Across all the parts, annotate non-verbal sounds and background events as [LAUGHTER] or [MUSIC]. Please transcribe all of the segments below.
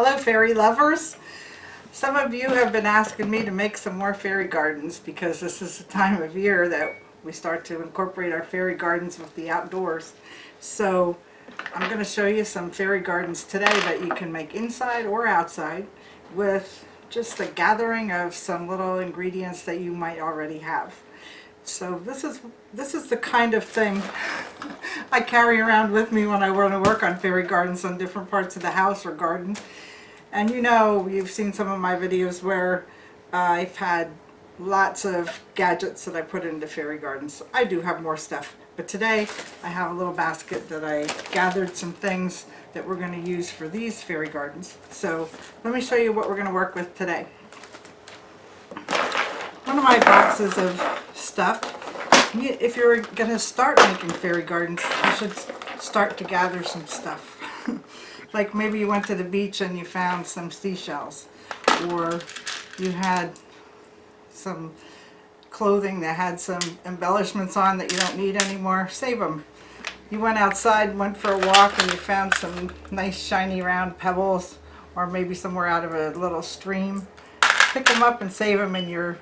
Hello fairy lovers. Some of you have been asking me to make some more fairy gardens because this is the time of year that we start to incorporate our fairy gardens with the outdoors. So I'm going to show you some fairy gardens today that you can make inside or outside with just a gathering of some little ingredients that you might already have. So this is this is the kind of thing [LAUGHS] I carry around with me when I want to work on fairy gardens on different parts of the house or garden. And you know, you've seen some of my videos where I've had lots of gadgets that I put into fairy gardens. I do have more stuff, but today I have a little basket that I gathered some things that we're going to use for these fairy gardens. So let me show you what we're going to work with today. One of my boxes of stuff, if you're going to start making fairy gardens, you should start to gather some stuff. [LAUGHS] like maybe you went to the beach and you found some seashells, or you had some clothing that had some embellishments on that you don't need anymore, save them. You went outside, went for a walk, and you found some nice shiny round pebbles, or maybe somewhere out of a little stream. Pick them up and save them in your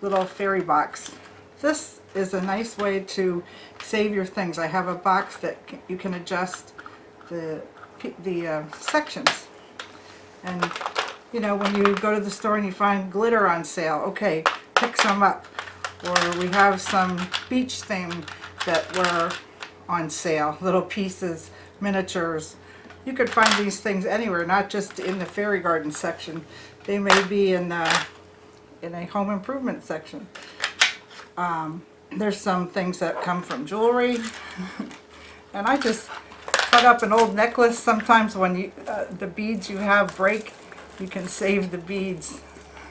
little fairy box. This is a nice way to save your things. I have a box that you can adjust the, the uh, sections. And you know, when you go to the store and you find glitter on sale, okay, pick some up. Or we have some beach thing that were on sale, little pieces, miniatures. You could find these things anywhere, not just in the fairy garden section. They may be in the in a home improvement section. Um, there's some things that come from jewelry. [LAUGHS] and I just cut up an old necklace. Sometimes when you, uh, the beads you have break, you can save the beads.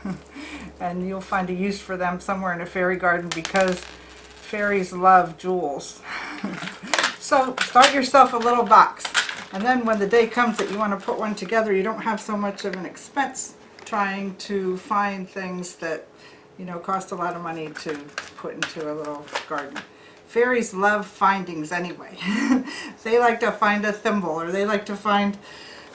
[LAUGHS] and you'll find a use for them somewhere in a fairy garden because fairies love jewels. [LAUGHS] so start yourself a little box. And then when the day comes that you want to put one together, you don't have so much of an expense trying to find things that, you know, cost a lot of money to put into a little garden. Fairies love findings anyway. [LAUGHS] they like to find a thimble or they like to find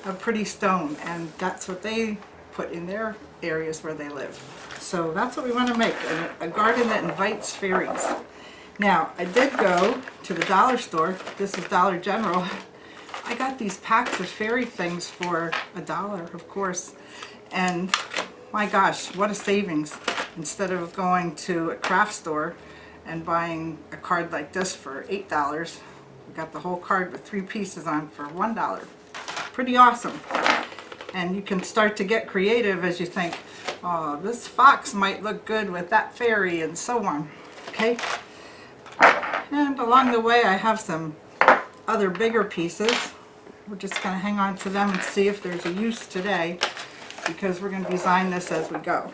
a pretty stone and that's what they put in their areas where they live. So that's what we want to make, a, a garden that invites fairies. Now, I did go to the dollar store. This is Dollar General. [LAUGHS] I got these packs of fairy things for a dollar, of course. And my gosh, what a savings. Instead of going to a craft store and buying a card like this for $8, we got the whole card with three pieces on for $1. Pretty awesome. And you can start to get creative as you think, oh, this fox might look good with that fairy and so on. Okay? And along the way I have some other bigger pieces. We're just going to hang on to them and see if there's a use today because we're going to design this as we go.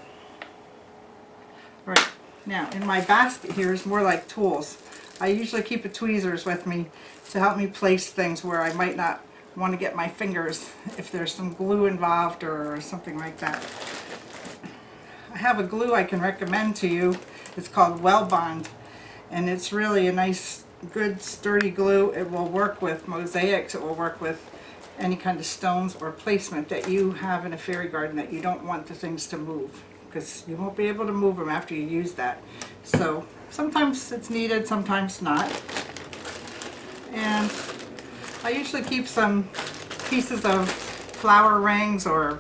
All right, now in my basket here is more like tools. I usually keep a tweezers with me to help me place things where I might not want to get my fingers if there's some glue involved or something like that. I have a glue I can recommend to you. It's called Weldbond and it's really a nice good sturdy glue. It will work with mosaics, it will work with any kind of stones or placement that you have in a fairy garden that you don't want the things to move because you won't be able to move them after you use that. So sometimes it's needed, sometimes not. And I usually keep some pieces of flower rings or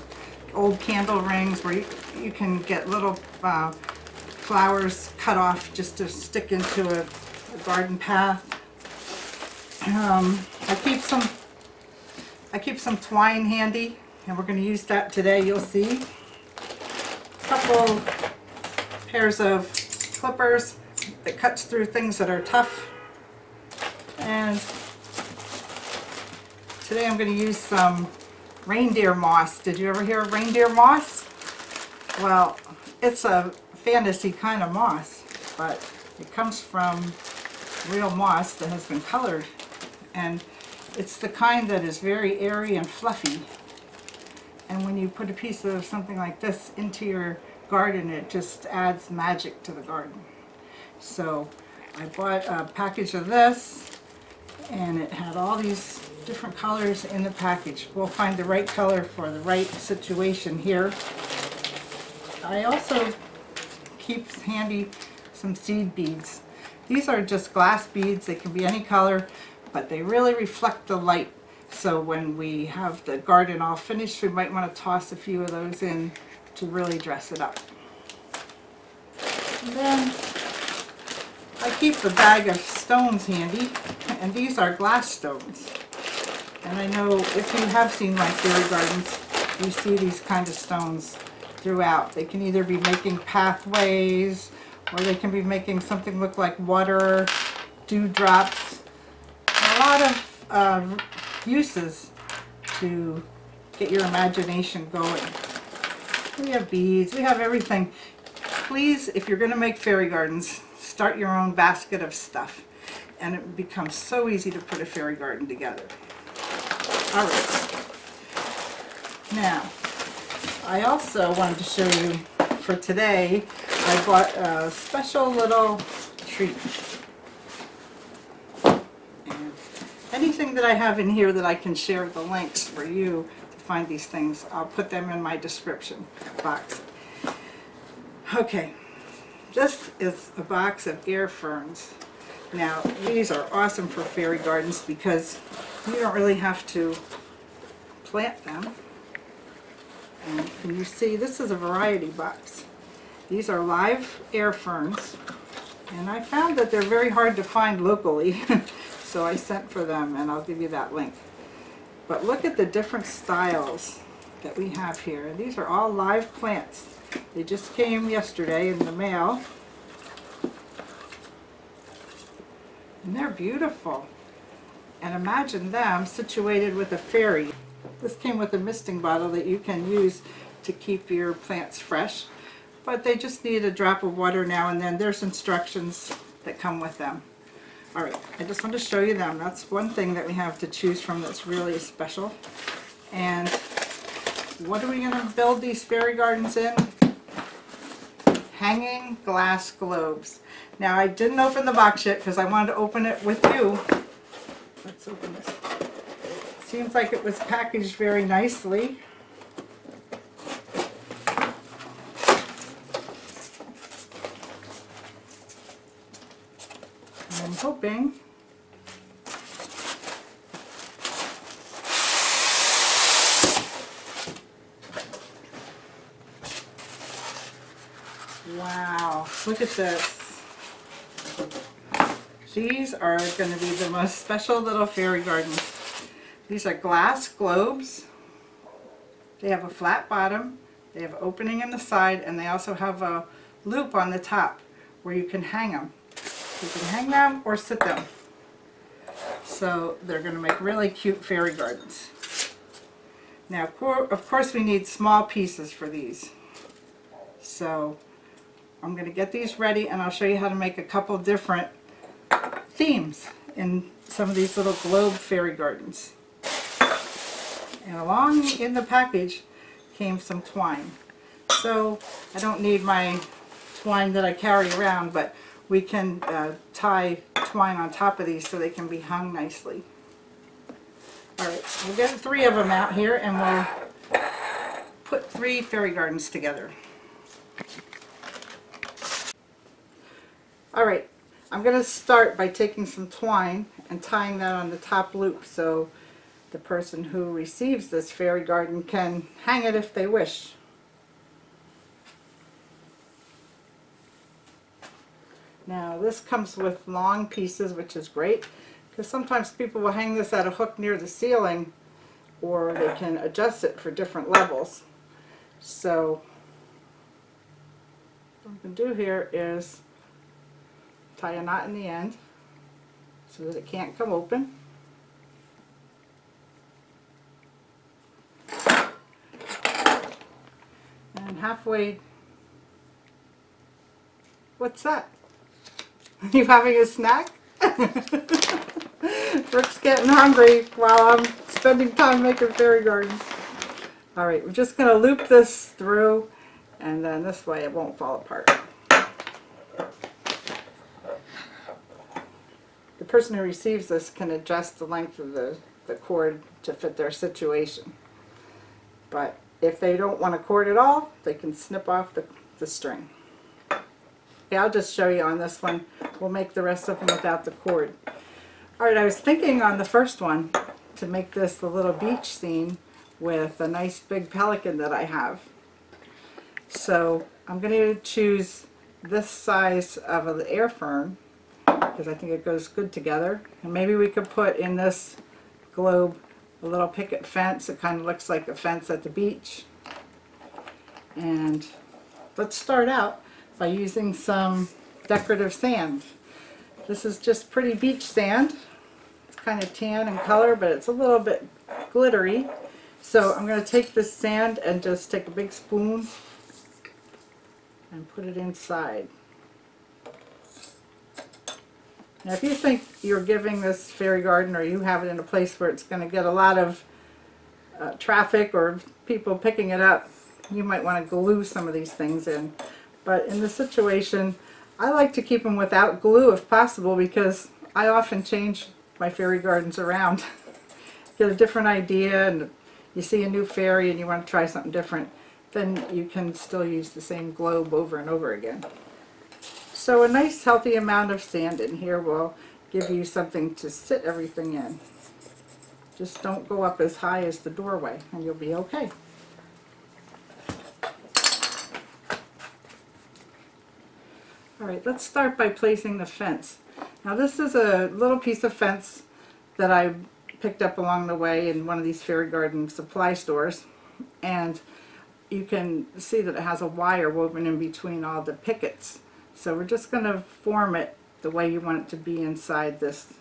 old candle rings where you, you can get little uh, flowers cut off just to stick into a, a garden path. Um, I keep some I keep some twine handy and we're going to use that today you'll see. Couple pairs of clippers that cuts through things that are tough and today I'm going to use some reindeer moss. Did you ever hear of reindeer moss? Well, it's a fantasy kind of moss, but it comes from real moss that has been colored and it's the kind that is very airy and fluffy. And when you put a piece of something like this into your garden, it just adds magic to the garden. So I bought a package of this, and it had all these different colors in the package. We'll find the right color for the right situation here. I also keep handy some seed beads. These are just glass beads. They can be any color, but they really reflect the light. So when we have the garden all finished, we might want to toss a few of those in to really dress it up. And then I keep a bag of stones handy, and these are glass stones. And I know if you have seen my fairy gardens, you see these kind of stones throughout. They can either be making pathways, or they can be making something look like water, dewdrops. A lot of uh, uses to get your imagination going. We have beads, we have everything. Please, if you're going to make fairy gardens, start your own basket of stuff. And it becomes so easy to put a fairy garden together. All right. Now, I also wanted to show you for today, I bought a special little treat. And anything that I have in here that I can share the links for you to find these things, I'll put them in my description box. Okay, this is a box of air ferns. Now, these are awesome for fairy gardens because you don't really have to plant them. And you see, this is a variety box. These are live air ferns. And I found that they're very hard to find locally. [LAUGHS] so I sent for them and I'll give you that link. But look at the different styles that we have here. These are all live plants. They just came yesterday in the mail. And they're beautiful. And imagine them situated with a fairy. This came with a misting bottle that you can use to keep your plants fresh. But they just need a drop of water now and then. There's instructions that come with them. Alright, I just want to show you them. That's one thing that we have to choose from that's really special. And what are we going to build these fairy gardens in? Hanging glass globes. Now I didn't open the box yet because I wanted to open it with you. Let's open this. Seems like it was packaged very nicely. I'm hoping Wow, look at this. These are going to be the most special little fairy gardens. These are glass globes. They have a flat bottom, they have opening in the side, and they also have a loop on the top where you can hang them. You can hang them or sit them. So they're going to make really cute fairy gardens. Now, of course, we need small pieces for these. So I'm going to get these ready and I'll show you how to make a couple different themes in some of these little globe fairy gardens. And along in the package came some twine. So I don't need my twine that I carry around, but we can uh, tie twine on top of these so they can be hung nicely. Alright, we'll get three of them out here and we'll put three fairy gardens together. Alright, I'm going to start by taking some twine and tying that on the top loop so the person who receives this fairy garden can hang it if they wish. Now this comes with long pieces which is great because sometimes people will hang this at a hook near the ceiling or they can adjust it for different levels. So what I'm going to do here is tie a knot in the end so that it can't come open. And halfway, what's that? [LAUGHS] You having a snack? [LAUGHS] Brooke's getting hungry while I'm spending time making fairy gardens. Alright, we're just going to loop this through and then this way it won't fall apart. the person who receives this can adjust the length of the the cord to fit their situation. But if they don't want to cord at all, they can snip off the, the string. Okay, I'll just show you on this one. We'll make the rest of them without the cord. Alright, I was thinking on the first one to make this the little beach scene with a nice big pelican that I have. So I'm going to choose this size of an air fern because I think it goes good together. And maybe we could put in this globe a little picket fence. It kind of looks like a fence at the beach. And let's start out by using some decorative sand. This is just pretty beach sand. It's kind of tan in color, but it's a little bit glittery. So I'm going to take this sand and just take a big spoon and put it inside. Now if you think you're giving this fairy garden or you have it in a place where it's going to get a lot of uh, traffic or people picking it up, you might want to glue some of these things in. But in this situation, I like to keep them without glue if possible because I often change my fairy gardens around. [LAUGHS] Get a different idea and you see a new fairy and you want to try something different, then you can still use the same globe over and over again. So a nice healthy amount of sand in here will give you something to sit everything in. Just don't go up as high as the doorway and you'll be okay. Alright, let's start by placing the fence. Now this is a little piece of fence that I picked up along the way in one of these fairy garden supply stores and you can see that it has a wire woven in between all the pickets. So we're just going to form it the way you want it to be inside this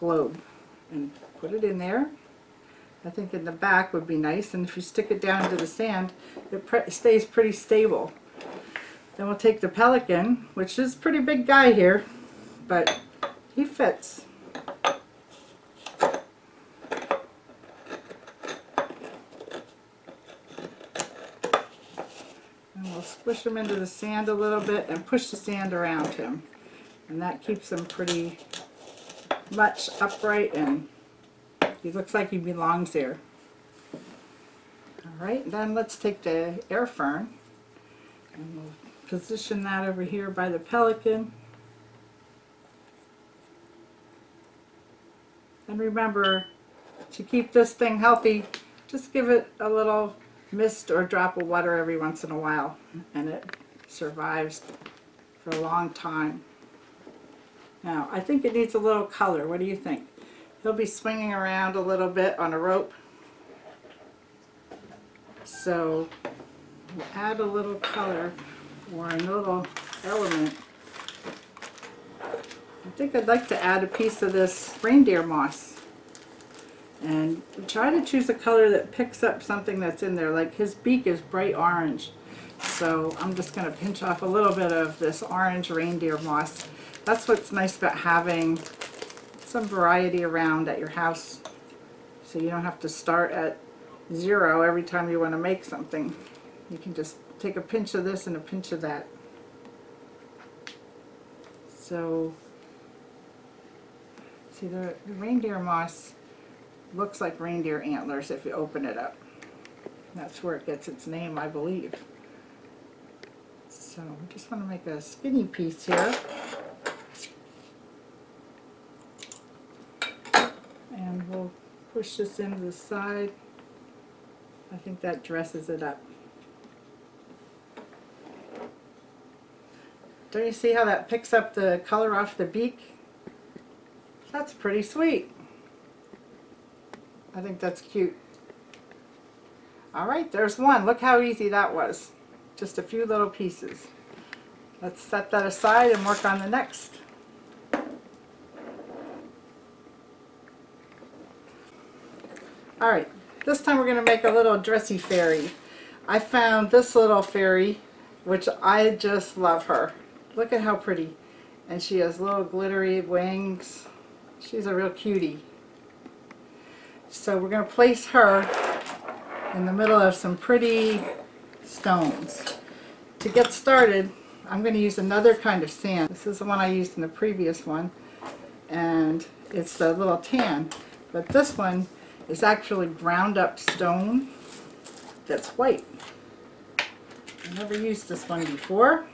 globe and put it in there. I think in the back would be nice and if you stick it down into the sand it stays pretty stable. Then we'll take the pelican, which is pretty big guy here, but he fits. And we'll squish him into the sand a little bit and push the sand around him. And that keeps him pretty much upright and he looks like he belongs there. Alright, then let's take the air fern and we'll position that over here by the pelican. And remember, to keep this thing healthy, just give it a little mist or drop of water every once in a while and it survives for a long time. Now, I think it needs a little color. What do you think? He'll be swinging around a little bit on a rope. So, we'll add a little color or a little element. I think I'd like to add a piece of this reindeer moss. And try to choose a color that picks up something that's in there. Like his beak is bright orange. So I'm just going to pinch off a little bit of this orange reindeer moss. That's what's nice about having some variety around at your house. So you don't have to start at zero every time you want to make something. You can just take a pinch of this and a pinch of that. So, see the, the reindeer moss looks like reindeer antlers if you open it up. That's where it gets its name, I believe. So, I just want to make a skinny piece here. And we'll push this into the side. I think that dresses it up. Don't you see how that picks up the color off the beak? That's pretty sweet. I think that's cute. Alright, there's one. Look how easy that was. Just a few little pieces. Let's set that aside and work on the next. Alright, this time we're going to make a little dressy fairy. I found this little fairy, which I just love her. Look at how pretty. And she has little glittery wings. She's a real cutie. So we're going to place her in the middle of some pretty stones. To get started, I'm going to use another kind of sand. This is the one I used in the previous one. And it's the little tan. But this one is actually ground up stone that's white. I never used this one before.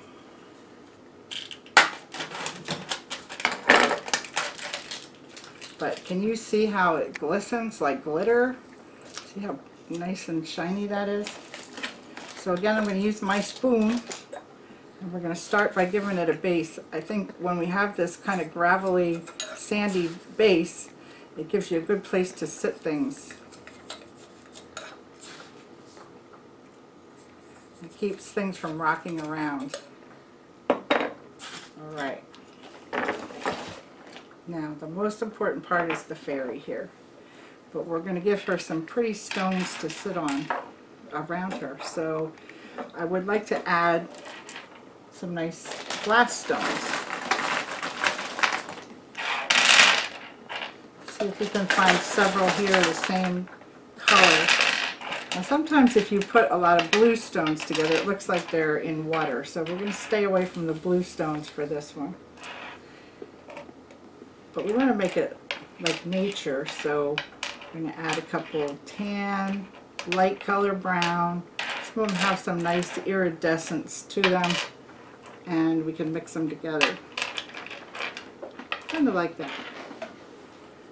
But can you see how it glistens like glitter? See how nice and shiny that is? So again, I'm going to use my spoon and we're going to start by giving it a base. I think when we have this kind of gravelly, sandy base, it gives you a good place to sit things. It keeps things from rocking around. Alright. Now, the most important part is the fairy here. But we're going to give her some pretty stones to sit on around her. So I would like to add some nice glass stones. See if we can find several here the same color. Now sometimes if you put a lot of blue stones together, it looks like they're in water. So we're going to stay away from the blue stones for this one. But we want to make it like nature, so we're going to add a couple of tan, light color brown. Some of them have some nice iridescence to them, and we can mix them together. Kind of like that.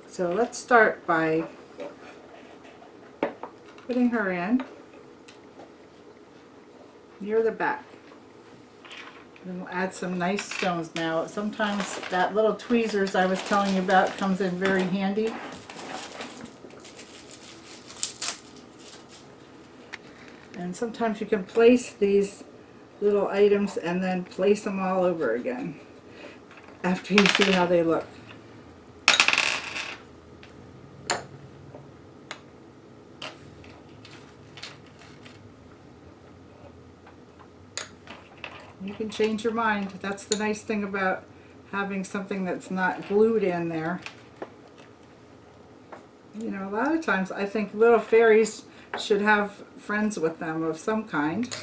So let's start by putting her in near the back. Then we'll add some nice stones now. Sometimes that little tweezers I was telling you about comes in very handy. And sometimes you can place these little items and then place them all over again after you see how they look. You can change your mind. That's the nice thing about having something that's not glued in there. You know, a lot of times I think little fairies should have friends with them of some kind.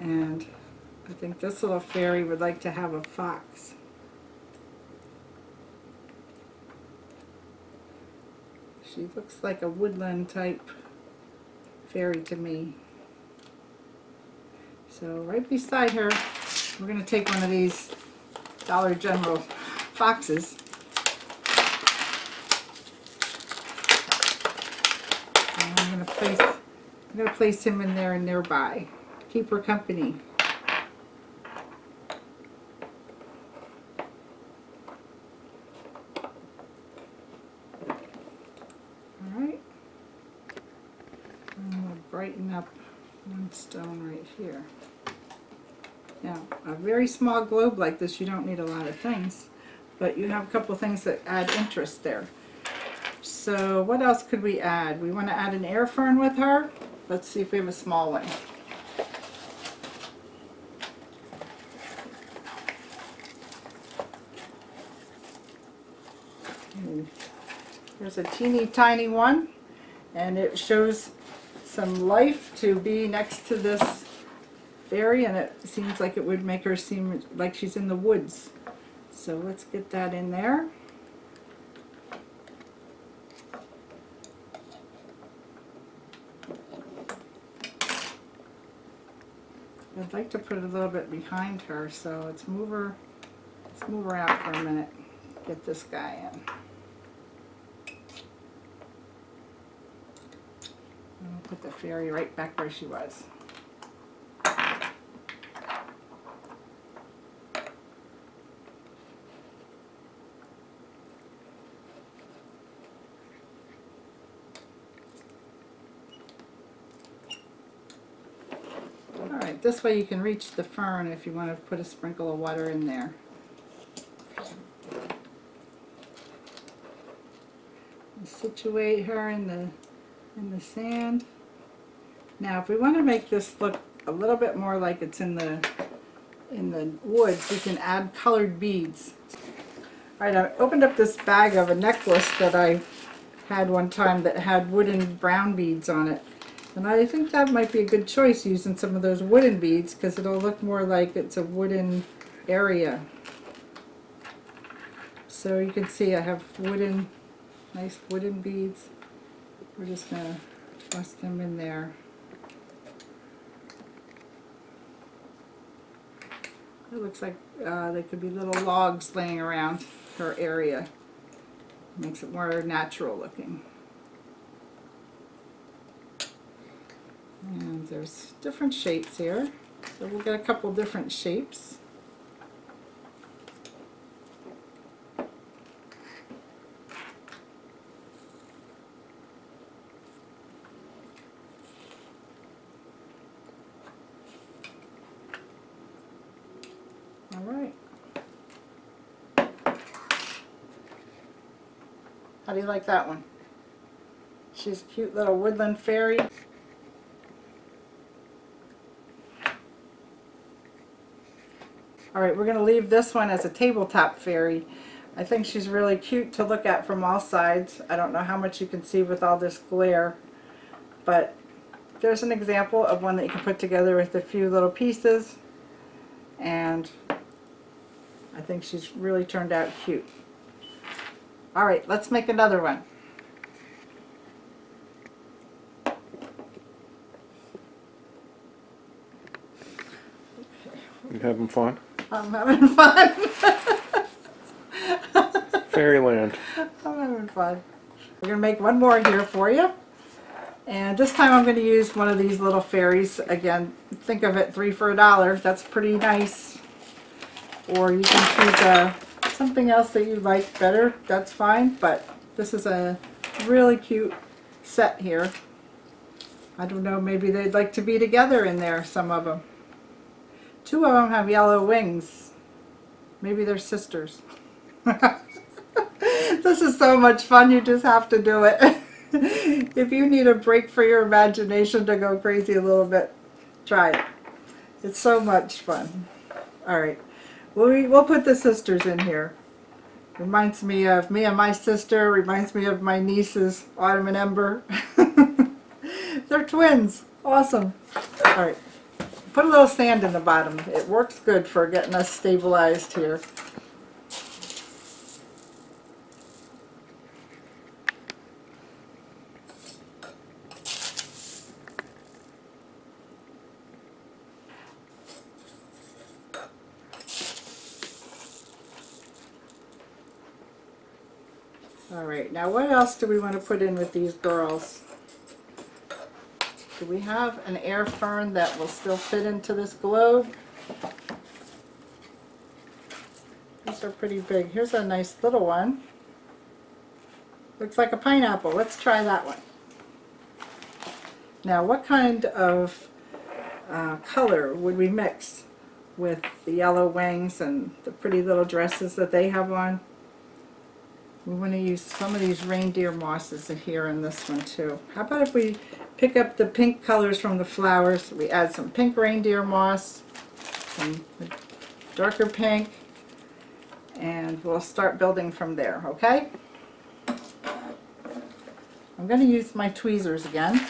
And I think this little fairy would like to have a fox. She looks like a woodland type fairy to me. So right beside her, we're going to take one of these Dollar General foxes. And I'm going to place I'm going to place him in there and nearby. Keep her company. Alright. And we'll brighten up one stone right here. Now, a very small globe like this, you don't need a lot of things, but you have a couple things that add interest there. So what else could we add? We want to add an air fern with her. Let's see if we have a small one. Hmm. Here's a teeny tiny one, and it shows some life to be next to this fairy, and it seems like it would make her seem like she's in the woods. So let's get that in there. I'd like to put it a little bit behind her, so let's move her, let's move her out for a minute. Get this guy in. Put the fairy right back where she was. Alright, this way you can reach the fern if you want to put a sprinkle of water in there. Situate her in the in the sand. Now if we want to make this look a little bit more like it's in the in the woods, we can add colored beads. Alright, I opened up this bag of a necklace that I had one time that had wooden brown beads on it. And I think that might be a good choice using some of those wooden beads because it'll look more like it's a wooden area. So you can see I have wooden, nice wooden beads. We're just gonna toss them in there. It looks like uh, they could be little logs laying around her area. Makes it more natural looking. And there's different shapes here. So we'll get a couple different shapes. All right. How do you like that one? She's a cute little woodland fairy. All right, we're going to leave this one as a tabletop fairy. I think she's really cute to look at from all sides. I don't know how much you can see with all this glare, but there's an example of one that you can put together with a few little pieces, and I think she's really turned out cute. All right, let's make another one. You having fun? I'm having fun. Fairyland. I'm having fun. We're going to make one more here for you. And this time I'm going to use one of these little fairies. Again, think of it three for a dollar. That's pretty nice. Or you can choose uh, something else that you like better. That's fine. But this is a really cute set here. I don't know, maybe they'd like to be together in there, some of them. Two of them have yellow wings. Maybe they're sisters. [LAUGHS] this is so much fun, you just have to do it. [LAUGHS] if you need a break for your imagination to go crazy a little bit, try it. It's so much fun. Alright, we'll, we'll put the sisters in here. Reminds me of me and my sister, reminds me of my nieces, Autumn and Ember. [LAUGHS] They're twins. Awesome. Alright, put a little sand in the bottom. It works good for getting us stabilized here. All right, now what else do we want to put in with these girls? Do we have an air fern that will still fit into this globe? These are pretty big. Here's a nice little one. Looks like a pineapple. Let's try that one. Now, what kind of uh, color would we mix with the yellow wings and the pretty little dresses that they have on? We want to use some of these reindeer mosses in here in this one too. How about if we pick up the pink colors from the flowers, we add some pink reindeer moss, some darker pink, and we'll start building from there, okay? I'm going to use my tweezers again.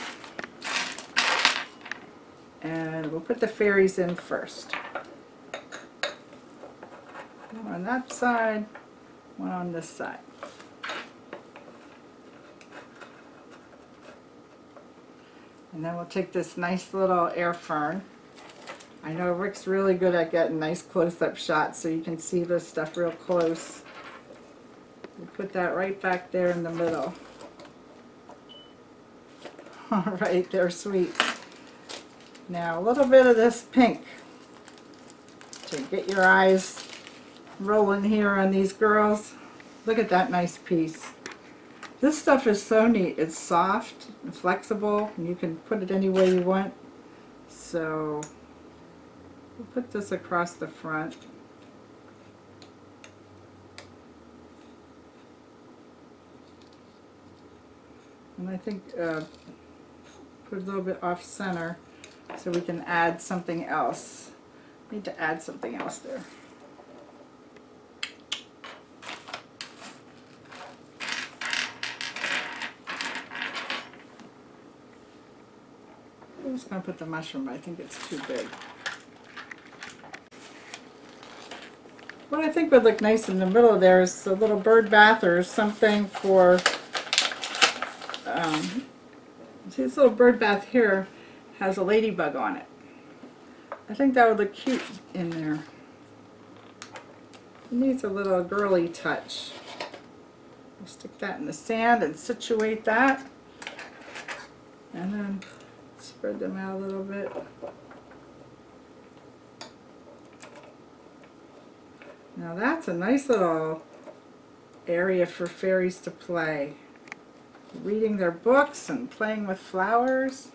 And we'll put the fairies in first. One on that side, one on this side. And then we'll take this nice little air fern. I know Rick's really good at getting nice close-up shots so you can see this stuff real close. We'll put that right back there in the middle. [LAUGHS] Alright, they're sweet. Now a little bit of this pink to get your eyes rolling here on these girls. Look at that nice piece. This stuff is so neat. It's soft and flexible and you can put it any way you want. So we'll put this across the front. And I think uh, put a little bit off center so we can add something else. Need to add something else there. Going to put the mushroom, but I think it's too big. What I think would look nice in the middle there is a little bird bath or something for um, See this little bird bath here has a ladybug on it. I think that would look cute in there. It needs a little girly touch. We'll stick that in the sand and situate that. And then spread them out a little bit. Now that's a nice little area for fairies to play. Reading their books and playing with flowers.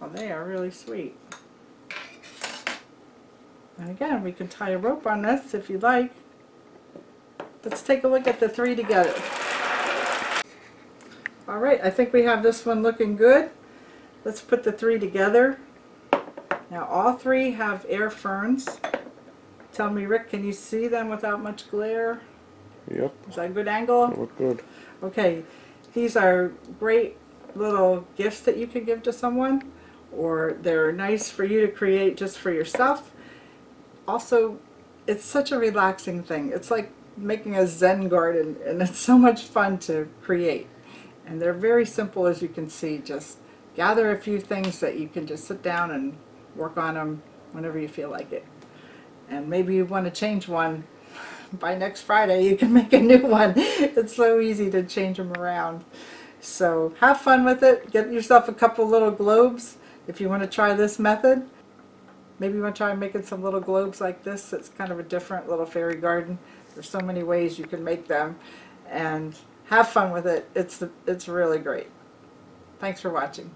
Well, they are really sweet. And again, we can tie a rope on this if you'd like. Let's take a look at the three together. Alright, I think we have this one looking good. Let's put the three together. Now all three have air ferns. Tell me, Rick, can you see them without much glare? Yep, Is that a good angle? look good. Okay, these are great little gifts that you can give to someone, or they're nice for you to create just for yourself. Also, it's such a relaxing thing. It's like making a Zen garden, and it's so much fun to create. And they're very simple, as you can see. Just gather a few things that you can just sit down and work on them whenever you feel like it. And maybe you want to change one [LAUGHS] by next Friday you can [LAUGHS] make a new one. It's so easy to change them around. So have fun with it. Get yourself a couple little globes if you want to try this method. Maybe you want to try making some little globes like this. It's kind of a different little fairy garden. There's so many ways you can make them. And have fun with it. It's, it's really great. Thanks for watching.